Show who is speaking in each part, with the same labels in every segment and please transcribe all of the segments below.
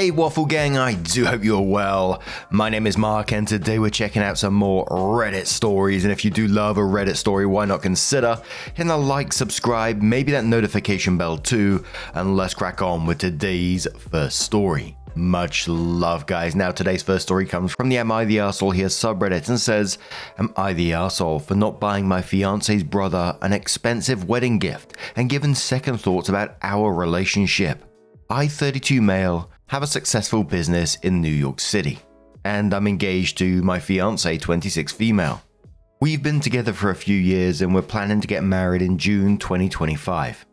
Speaker 1: Hey Waffle Gang, I do hope you're well. My name is Mark, and today we're checking out some more Reddit stories. And if you do love a Reddit story, why not consider hitting the like, subscribe, maybe that notification bell too, and let's crack on with today's first story. Much love, guys. Now, today's first story comes from the Am I the Arsehole here subreddit and says, Am I the arsehole for not buying my fiance's brother an expensive wedding gift and given second thoughts about our relationship? I, 32 male, have a successful business in New York City, and I'm engaged to my fiance, 26 female. We've been together for a few years and we're planning to get married in June 2025.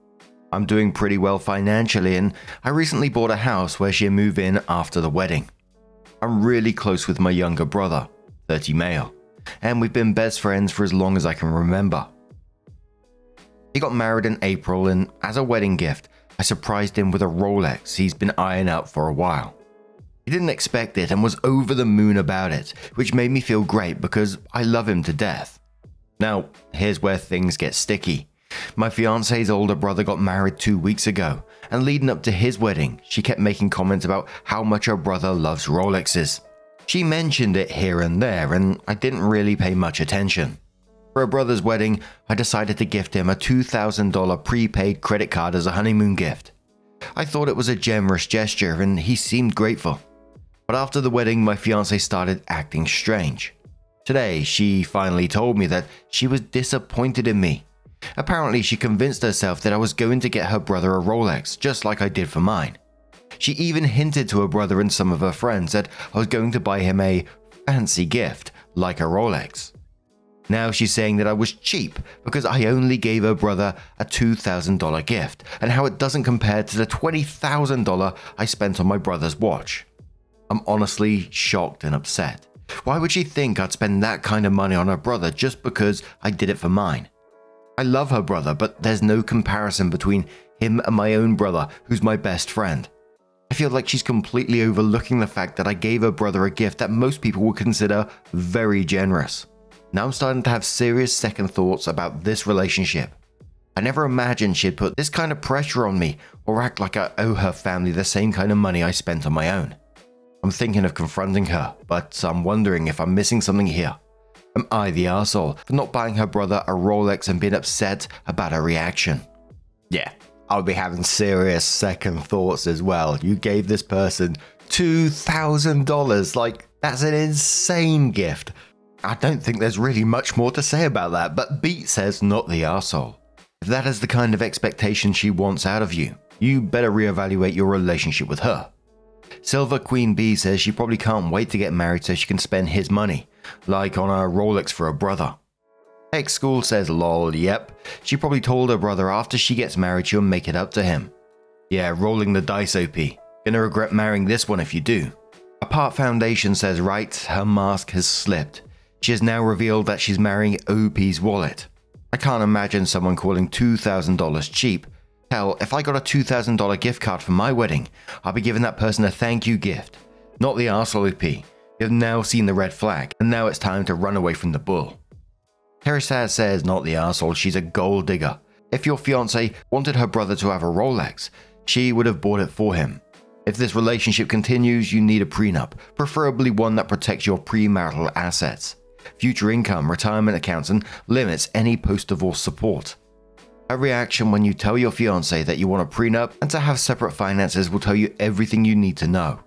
Speaker 1: I'm doing pretty well financially, and I recently bought a house where she'll move in after the wedding. I'm really close with my younger brother, 30 male, and we've been best friends for as long as I can remember. He got married in April, and as a wedding gift, I surprised him with a Rolex he's been eyeing out for a while. He didn't expect it and was over the moon about it, which made me feel great because I love him to death. Now, here's where things get sticky. My fiance's older brother got married two weeks ago, and leading up to his wedding, she kept making comments about how much her brother loves Rolexes. She mentioned it here and there, and I didn't really pay much attention. For a brother's wedding, I decided to gift him a $2,000 prepaid credit card as a honeymoon gift. I thought it was a generous gesture and he seemed grateful. But after the wedding, my fiance started acting strange. Today, she finally told me that she was disappointed in me. Apparently, she convinced herself that I was going to get her brother a Rolex, just like I did for mine. She even hinted to her brother and some of her friends that I was going to buy him a fancy gift, like a Rolex. Now she's saying that I was cheap because I only gave her brother a $2,000 gift, and how it doesn't compare to the $20,000 I spent on my brother's watch. I'm honestly shocked and upset. Why would she think I'd spend that kind of money on her brother just because I did it for mine? I love her brother, but there's no comparison between him and my own brother, who's my best friend. I feel like she's completely overlooking the fact that I gave her brother a gift that most people would consider very generous. Now I'm starting to have serious second thoughts about this relationship. I never imagined she'd put this kind of pressure on me or act like I owe her family the same kind of money I spent on my own. I'm thinking of confronting her, but I'm wondering if I'm missing something here. Am I the asshole for not buying her brother a Rolex and being upset about her reaction? Yeah, I'll be having serious second thoughts as well. You gave this person $2,000. Like, that's an insane gift. I don't think there's really much more to say about that, but Beat says not the arsehole. If that is the kind of expectation she wants out of you, you better reevaluate your relationship with her. Silver Queen Bee says she probably can't wait to get married so she can spend his money, like on a Rolex for her brother. X School says lol, yep, she probably told her brother after she gets married she'll make it up to him. Yeah, rolling the dice OP. Gonna regret marrying this one if you do. Apart Foundation says right, her mask has slipped. She has now revealed that she's marrying OP's wallet. I can't imagine someone calling $2,000 cheap. Hell, if I got a $2,000 gift card for my wedding, I'd be giving that person a thank you gift. Not the arsehole OP. You have now seen the red flag, and now it's time to run away from the bull. Teresad says not the arsehole, she's a gold digger. If your fiance wanted her brother to have a Rolex, she would have bought it for him. If this relationship continues, you need a prenup, preferably one that protects your premarital assets future income, retirement accounts, and limits any post divorce support. A reaction when you tell your fiance that you want a prenup and to have separate finances will tell you everything you need to know.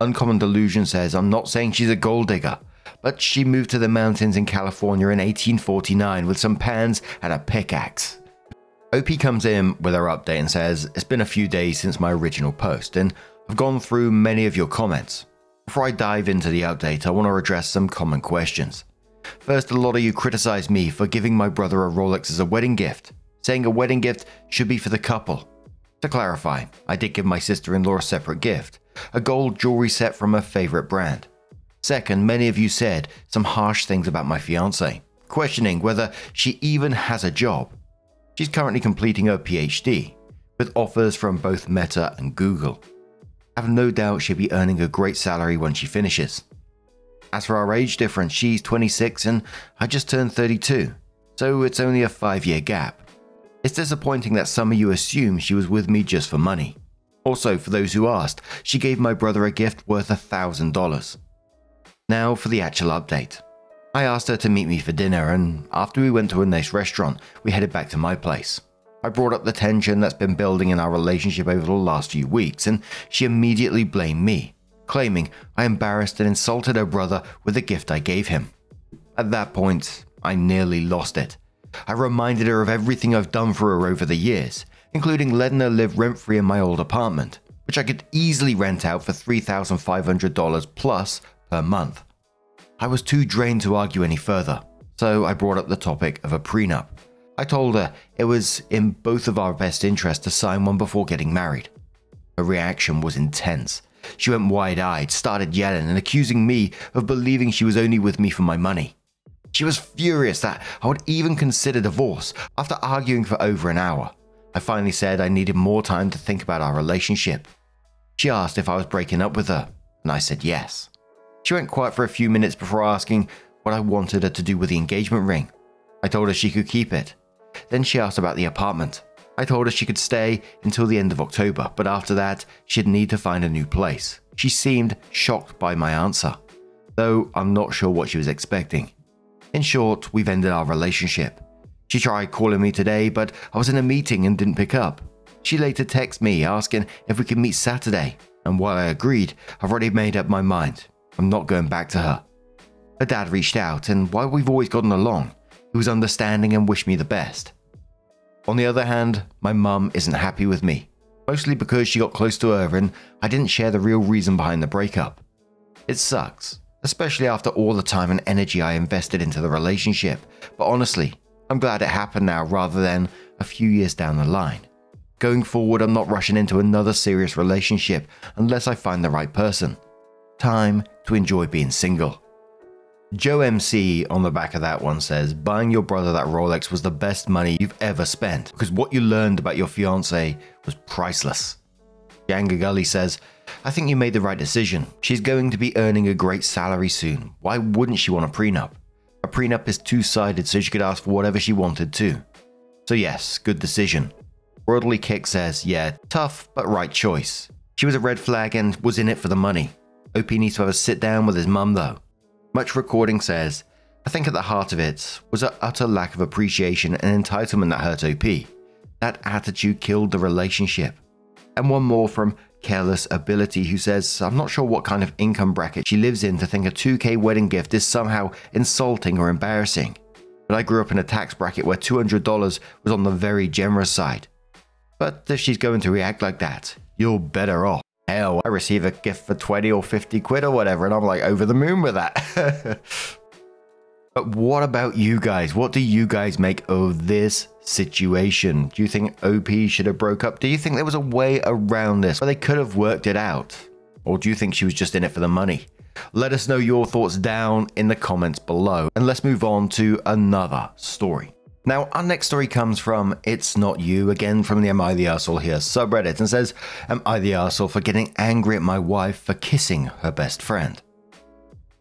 Speaker 1: Uncommon Delusion says, I'm not saying she's a gold digger, but she moved to the mountains in California in 1849 with some pans and a pickaxe. OP comes in with her update and says, It's been a few days since my original post, and I've gone through many of your comments. Before I dive into the update, I want to address some common questions. First, a lot of you criticize me for giving my brother a Rolex as a wedding gift, saying a wedding gift should be for the couple. To clarify, I did give my sister in law a separate gift, a gold jewelry set from her favorite brand. Second, many of you said some harsh things about my fiance, questioning whether she even has a job. She's currently completing her PhD, with offers from both Meta and Google. I have no doubt she'll be earning a great salary when she finishes. As for our age difference, she's 26 and I just turned 32, so it's only a 5 year gap. It's disappointing that some of you assume she was with me just for money. Also, for those who asked, she gave my brother a gift worth $1,000. Now for the actual update. I asked her to meet me for dinner, and after we went to a nice restaurant, we headed back to my place. I brought up the tension that's been building in our relationship over the last few weeks, and she immediately blamed me, claiming I embarrassed and insulted her brother with the gift I gave him. At that point, I nearly lost it. I reminded her of everything I've done for her over the years, including letting her live rent free in my old apartment, which I could easily rent out for $3,500 plus per month. I was too drained to argue any further, so I brought up the topic of a prenup. I told her it was in both of our best interests to sign one before getting married. Her reaction was intense. She went wide eyed, started yelling, and accusing me of believing she was only with me for my money. She was furious that I would even consider divorce after arguing for over an hour. I finally said I needed more time to think about our relationship. She asked if I was breaking up with her, and I said yes. She went quiet for a few minutes before asking what I wanted her to do with the engagement ring. I told her she could keep it. Then she asked about the apartment. I told her she could stay until the end of October, but after that, she'd need to find a new place. She seemed shocked by my answer, though I'm not sure what she was expecting. In short, we've ended our relationship. She tried calling me today, but I was in a meeting and didn't pick up. She later texted me asking if we could meet Saturday, and while I agreed, I've already made up my mind. I'm not going back to her. Her dad reached out, and while we've always gotten along, he was understanding and wished me the best. On the other hand, my mum isn't happy with me, mostly because she got close to and I didn't share the real reason behind the breakup. It sucks, especially after all the time and energy I invested into the relationship, but honestly, I'm glad it happened now rather than a few years down the line. Going forward, I'm not rushing into another serious relationship unless I find the right person. Time to enjoy being single. Joe MC on the back of that one says, Buying your brother that Rolex was the best money you've ever spent because what you learned about your fiance was priceless. Yanga Gully says, I think you made the right decision. She's going to be earning a great salary soon. Why wouldn't she want a prenup? A prenup is two sided, so she could ask for whatever she wanted to. So, yes, good decision. Worldly Kick says, Yeah, tough, but right choice. She was a red flag and was in it for the money. OP needs to have a sit down with his mum though. Much recording says, I think at the heart of it was an utter lack of appreciation and entitlement that hurt OP. That attitude killed the relationship. And one more from Careless Ability who says, I'm not sure what kind of income bracket she lives in to think a 2k wedding gift is somehow insulting or embarrassing. But I grew up in a tax bracket where $200 was on the very generous side. But if she's going to react like that, you're better off hell, I receive a gift for 20 or 50 quid or whatever, and I'm like over the moon with that. but what about you guys? What do you guys make of this situation? Do you think OP should have broke up? Do you think there was a way around this where they could have worked it out? Or do you think she was just in it for the money? Let us know your thoughts down in the comments below, and let's move on to another story. Now, our next story comes from It's Not You, again from the Am I the Arsehole here subreddit, and says, Am I the arsehole for getting angry at my wife for kissing her best friend?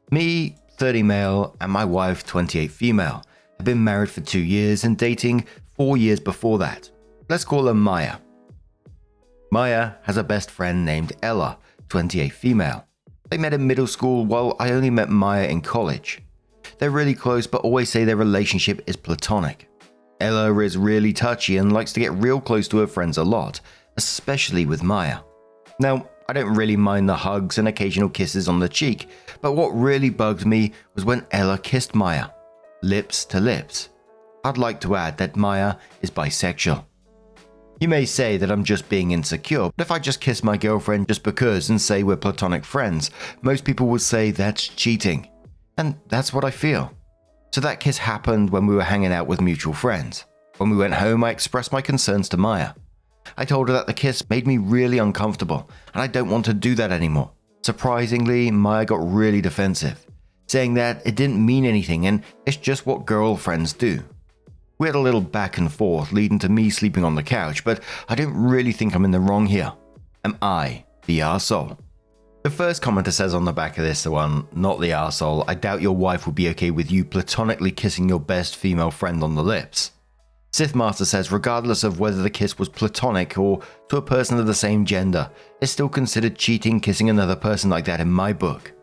Speaker 1: Me, 30 male, and my wife, 28 female, have been married for two years and dating four years before that. Let's call her Maya. Maya has a best friend named Ella, 28 female. They met in middle school while I only met Maya in college. They're really close but always say their relationship is platonic. Ella is really touchy and likes to get real close to her friends a lot, especially with Maya. Now, I don't really mind the hugs and occasional kisses on the cheek, but what really bugged me was when Ella kissed Maya, lips to lips. I'd like to add that Maya is bisexual. You may say that I'm just being insecure, but if I just kiss my girlfriend just because and say we're platonic friends, most people would say that's cheating. And that's what I feel. So that kiss happened when we were hanging out with mutual friends. When we went home, I expressed my concerns to Maya. I told her that the kiss made me really uncomfortable, and I don't want to do that anymore. Surprisingly, Maya got really defensive, saying that it didn't mean anything and it's just what girlfriends do. We had a little back and forth, leading to me sleeping on the couch, but I don't really think I'm in the wrong here. Am I the arsehole? The first commenter says on the back of this one, not the arsehole, I doubt your wife would be okay with you platonically kissing your best female friend on the lips. Sith Master says, regardless of whether the kiss was platonic or to a person of the same gender, it's still considered cheating kissing another person like that in my book.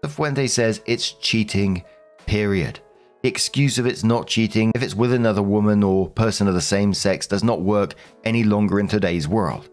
Speaker 1: The Fuente says it's cheating, period. The excuse of it's not cheating if it's with another woman or person of the same sex does not work any longer in today's world.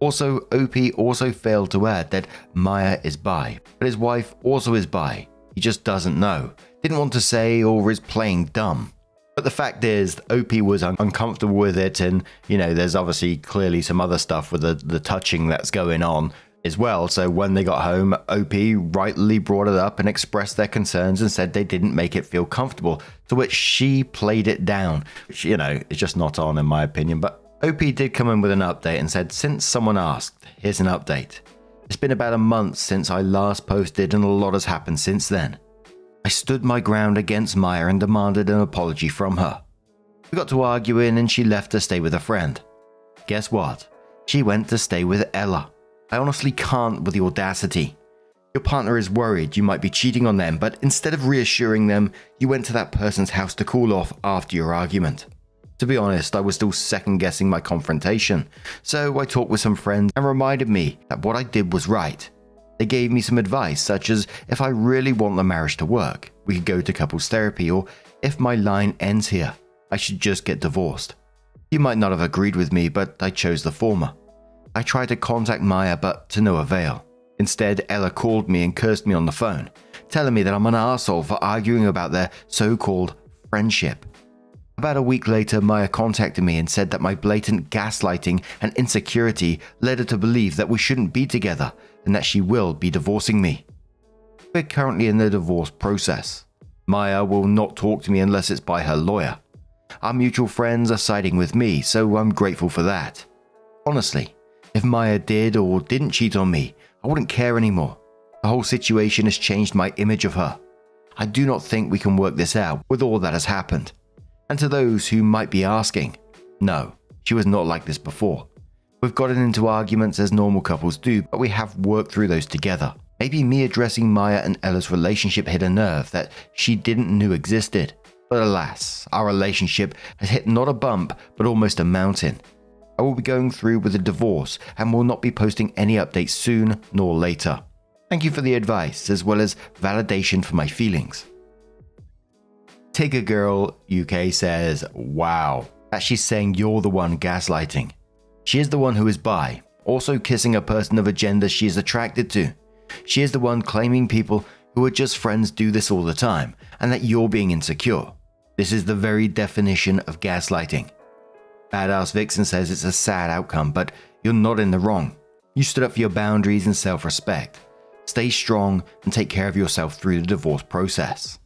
Speaker 1: Also, OP also failed to add that Maya is bi, but his wife also is bi. He just doesn't know, didn't want to say, or is playing dumb. But the fact is, OP was un- uncomfortable with it, and you know, there's obviously clearly some other stuff with the, the touching that's going on as well. So when they got home, OP rightly brought it up and expressed their concerns and said they didn't make it feel comfortable, to which she played it down, which, you know, is just not on in my opinion. But OP did come in with an update and said, Since someone asked, here's an update. It's been about a month since I last posted, and a lot has happened since then. I stood my ground against Maya and demanded an apology from her. We got to arguing and she left to stay with a friend. Guess what? She went to stay with Ella. I honestly can't with the audacity. Your partner is worried you might be cheating on them, but instead of reassuring them, you went to that person's house to cool off after your argument. To be honest, I was still second guessing my confrontation, so I talked with some friends and reminded me that what I did was right. They gave me some advice, such as if I really want the marriage to work, we could go to couples therapy, or if my line ends here, I should just get divorced. You might not have agreed with me, but I chose the former. I tried to contact Maya, but to no avail. Instead, Ella called me and cursed me on the phone, telling me that I'm an asshole for arguing about their so called friendship. About a week later, Maya contacted me and said that my blatant gaslighting and insecurity led her to believe that we shouldn't be together and that she will be divorcing me. We're currently in the divorce process. Maya will not talk to me unless it's by her lawyer. Our mutual friends are siding with me, so I'm grateful for that. Honestly, if Maya did or didn't cheat on me, I wouldn't care anymore. The whole situation has changed my image of her. I do not think we can work this out with all that has happened. And to those who might be asking, no, she was not like this before. We've gotten into arguments as normal couples do, but we have worked through those together. Maybe me addressing Maya and Ella's relationship hit a nerve that she didn't know existed. But alas, our relationship has hit not a bump, but almost a mountain. I will be going through with a divorce and will not be posting any updates soon nor later. Thank you for the advice as well as validation for my feelings. Tigger Girl UK says, Wow, that she's saying you're the one gaslighting. She is the one who is bi, also kissing a person of a gender she is attracted to. She is the one claiming people who are just friends do this all the time, and that you're being insecure. This is the very definition of gaslighting. Badass Vixen says it's a sad outcome, but you're not in the wrong. You stood up for your boundaries and self respect. Stay strong and take care of yourself through the divorce process.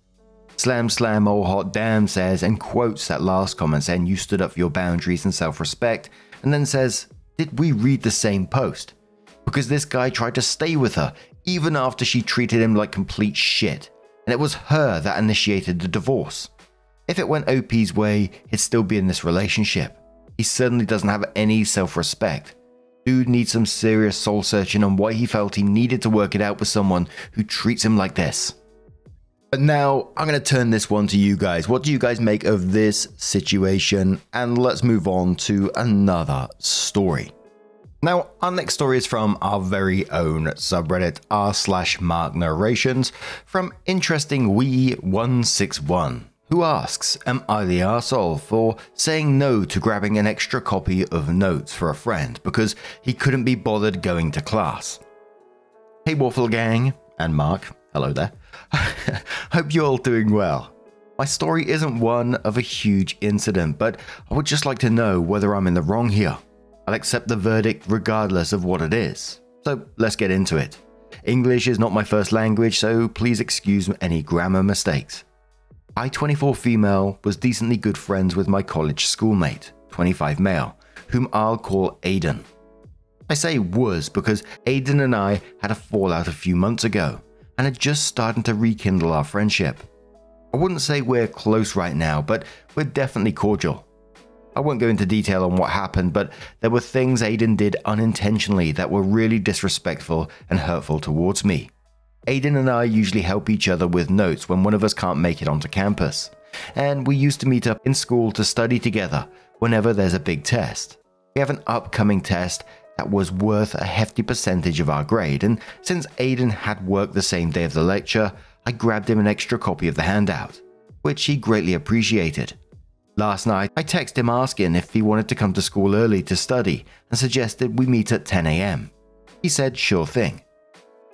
Speaker 1: Slam Slam Oh Hot Damn says and quotes that last comment saying you stood up for your boundaries and self respect and then says, Did we read the same post? Because this guy tried to stay with her even after she treated him like complete shit, and it was her that initiated the divorce. If it went OP's way, he'd still be in this relationship. He certainly doesn't have any self respect. Dude needs some serious soul searching on why he felt he needed to work it out with someone who treats him like this. But now I'm going to turn this one to you guys. What do you guys make of this situation? And let's move on to another story. Now, our next story is from our very own subreddit r slash mark narrations from interesting we 161 who asks, Am I the arsehole for saying no to grabbing an extra copy of notes for a friend because he couldn't be bothered going to class? Hey, Waffle Gang, and Mark, hello there. Hope you're all doing well. My story isn't one of a huge incident, but I would just like to know whether I'm in the wrong here. I'll accept the verdict regardless of what it is. So let's get into it. English is not my first language, so please excuse any grammar mistakes. I, 24 female, was decently good friends with my college schoolmate, 25 male, whom I'll call Aiden. I say was because Aiden and I had a fallout a few months ago, and are just starting to rekindle our friendship. I wouldn't say we're close right now, but we're definitely cordial. I won't go into detail on what happened, but there were things Aiden did unintentionally that were really disrespectful and hurtful towards me. Aiden and I usually help each other with notes when one of us can't make it onto campus, and we used to meet up in school to study together whenever there's a big test. We have an upcoming test that was worth a hefty percentage of our grade, and since Aiden had work the same day of the lecture, I grabbed him an extra copy of the handout, which he greatly appreciated. Last night, I texted him asking if he wanted to come to school early to study and suggested we meet at 10 am. He said, sure thing.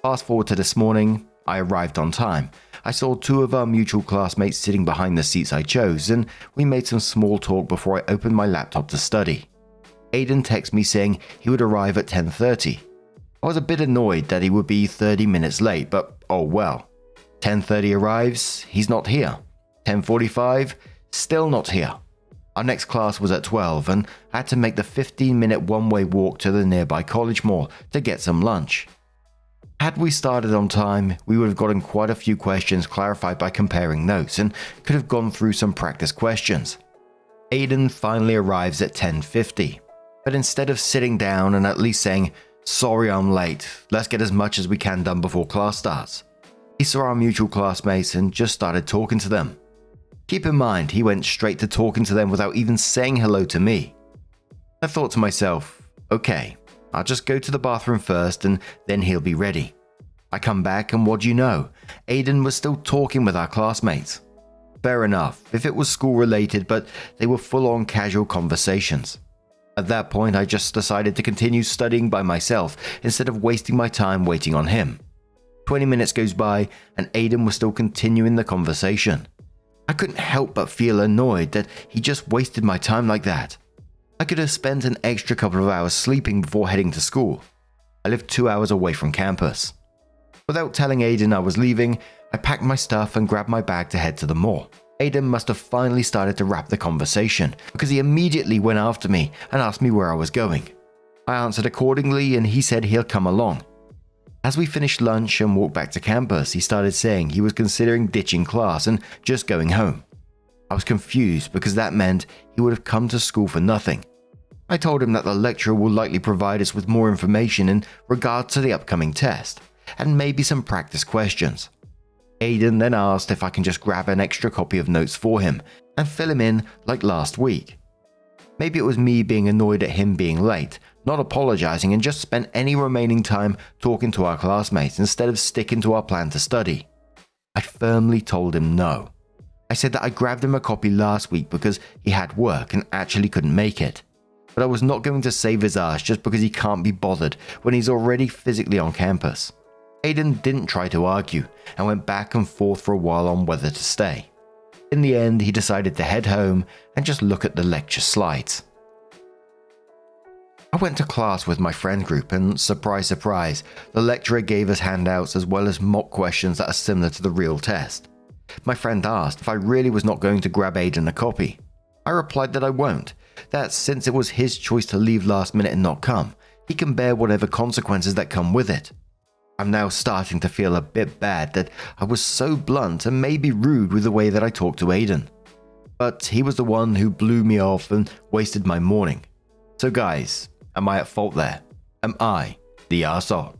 Speaker 1: Fast forward to this morning, I arrived on time. I saw two of our mutual classmates sitting behind the seats I chose, and we made some small talk before I opened my laptop to study. Aiden texted me saying he would arrive at 10:30. I was a bit annoyed that he would be 30 minutes late, but oh well. 10:30 arrives, he's not here. 10:45, still not here. Our next class was at 12 and I had to make the 15-minute one-way walk to the nearby college mall to get some lunch. Had we started on time, we would have gotten quite a few questions clarified by comparing notes and could have gone through some practice questions. Aiden finally arrives at 10:50. But instead of sitting down and at least saying, Sorry I'm late, let's get as much as we can done before class starts, he saw our mutual classmates and just started talking to them. Keep in mind, he went straight to talking to them without even saying hello to me. I thought to myself, okay, I'll just go to the bathroom first and then he'll be ready. I come back and what do you know? Aiden was still talking with our classmates. Fair enough, if it was school related, but they were full on casual conversations. At that point, I just decided to continue studying by myself instead of wasting my time waiting on him. 20 minutes goes by, and Aiden was still continuing the conversation. I couldn't help but feel annoyed that he just wasted my time like that. I could have spent an extra couple of hours sleeping before heading to school. I lived two hours away from campus. Without telling Aiden I was leaving, I packed my stuff and grabbed my bag to head to the mall. Aiden must have finally started to wrap the conversation because he immediately went after me and asked me where I was going. I answered accordingly and he said he'll come along. As we finished lunch and walked back to campus, he started saying he was considering ditching class and just going home. I was confused because that meant he would have come to school for nothing. I told him that the lecturer will likely provide us with more information in regard to the upcoming test and maybe some practice questions. Aiden then asked if I can just grab an extra copy of notes for him and fill him in like last week. Maybe it was me being annoyed at him being late, not apologizing, and just spent any remaining time talking to our classmates instead of sticking to our plan to study. I firmly told him no. I said that I grabbed him a copy last week because he had work and actually couldn't make it. But I was not going to save his ass just because he can't be bothered when he's already physically on campus. Aiden didn't try to argue and went back and forth for a while on whether to stay. In the end, he decided to head home and just look at the lecture slides. I went to class with my friend group, and surprise, surprise, the lecturer gave us handouts as well as mock questions that are similar to the real test. My friend asked if I really was not going to grab Aiden a copy. I replied that I won't, that since it was his choice to leave last minute and not come, he can bear whatever consequences that come with it. I'm now starting to feel a bit bad that I was so blunt and maybe rude with the way that I talked to Aiden. But he was the one who blew me off and wasted my morning. So, guys, am I at fault there? Am I the arsehole?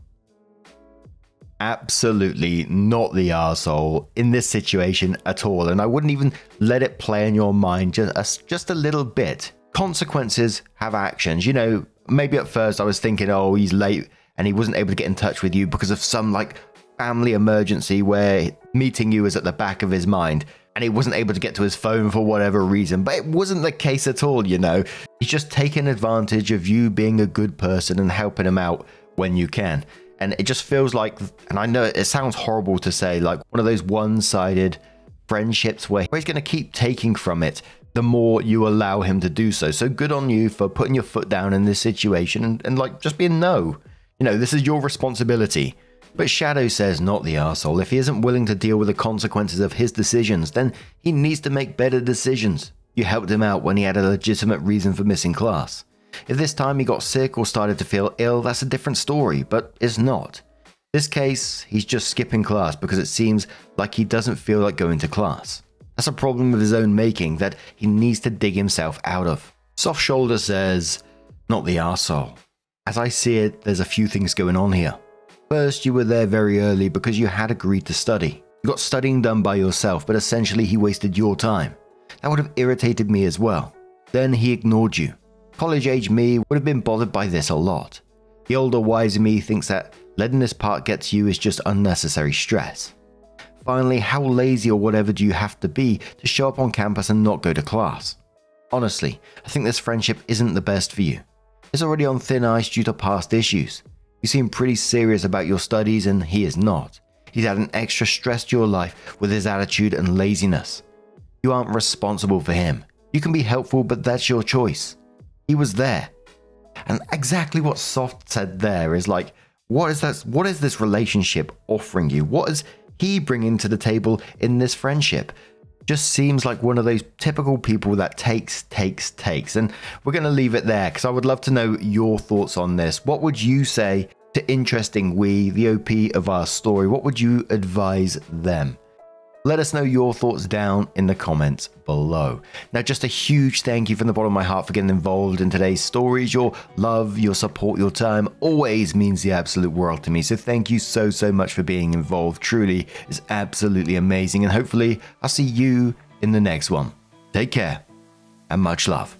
Speaker 1: Absolutely not the arsehole in this situation at all, and I wouldn't even let it play in your mind just, just a little bit. Consequences have actions. You know, maybe at first I was thinking, oh, he's late and he wasn't able to get in touch with you because of some like family emergency where meeting you was at the back of his mind and he wasn't able to get to his phone for whatever reason. But it wasn't the case at all, you know. He's just taking advantage of you being a good person and helping him out when you can. And it just feels like, and I know it sounds horrible to say, like one of those one sided friendships where he's going to keep taking from it the more you allow him to do so. So good on you for putting your foot down in this situation and, and like just being no. You know, this is your responsibility. But Shadow says not the arsehole. If he isn't willing to deal with the consequences of his decisions, then he needs to make better decisions. You helped him out when he had a legitimate reason for missing class. If this time he got sick or started to feel ill, that's a different story, but it's not. This case, he's just skipping class because it seems like he doesn't feel like going to class. That's a problem of his own making that he needs to dig himself out of. Soft Shoulder says, not the arsehole. As I see it, there's a few things going on here. First, you were there very early because you had agreed to study. You got studying done by yourself, but essentially he wasted your time. That would have irritated me as well. Then he ignored you. College age me would have been bothered by this a lot. The older, wiser me thinks that letting this part get to you is just unnecessary stress. Finally, how lazy or whatever do you have to be to show up on campus and not go to class? Honestly, I think this friendship isn't the best for you. It's already on thin ice due to past issues. You seem pretty serious about your studies and he is not. He's adding extra stress to your life with his attitude and laziness. You aren't responsible for him. You can be helpful, but that's your choice. He was there. And exactly what Soft said there is like, what is that? What is this relationship offering you? What is he bringing to the table in this friendship? Just seems like one of those typical people that takes, takes, takes. And we're going to leave it there because I would love to know your thoughts on this. What would you say to Interesting We, the OP of our story? What would you advise them? Let us know your thoughts down in the comments below. Now, just a huge thank you from the bottom of my heart for getting involved in today's stories. Your love, your support, your time always means the absolute world to me. So, thank you so, so much for being involved. Truly it's absolutely amazing. And hopefully, I'll see you in the next one. Take care and much love.